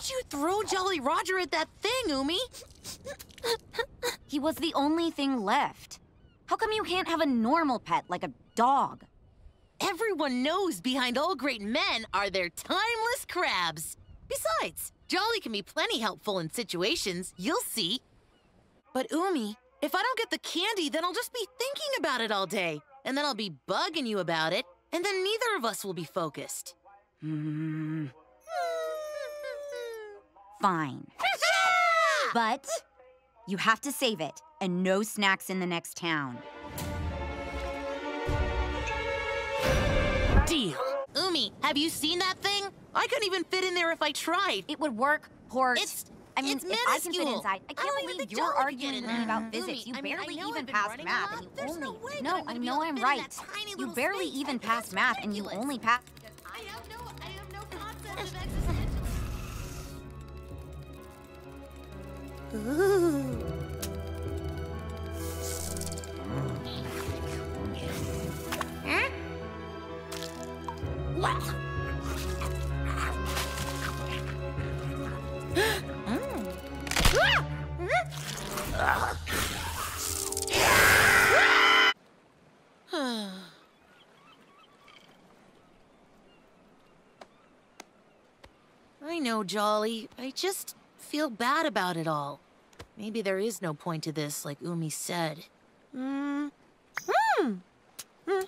Why'd you throw Jolly Roger at that thing, Umi? He was the only thing left. How come you can't have a normal pet like a dog? Everyone knows behind all great men are their timeless crabs. Besides, Jolly can be plenty helpful in situations, you'll see. But Umi, if I don't get the candy, then I'll just be thinking about it all day. And then I'll be bugging you about it, and then neither of us will be focused. Hmm. Fine. But you have to save it, and no snacks in the next town. Deal. Umi, have you seen that thing? I couldn't even fit in there if I tried. It would work, Port. It's I mean, it's if I can fit inside, I I can't don't believe think you're arguing with me about physics. Umi, You I mean, barely I even passed math, and you lot. There's no only. way no, I'm I gonna be know I'm right. You barely space. even passed math, and you only passed. I have no, I have no concept of existential. I know, Jolly. I just feel bad about it all. Maybe there is no point to this, like Umi said. Hmm. Hmm. Hmm.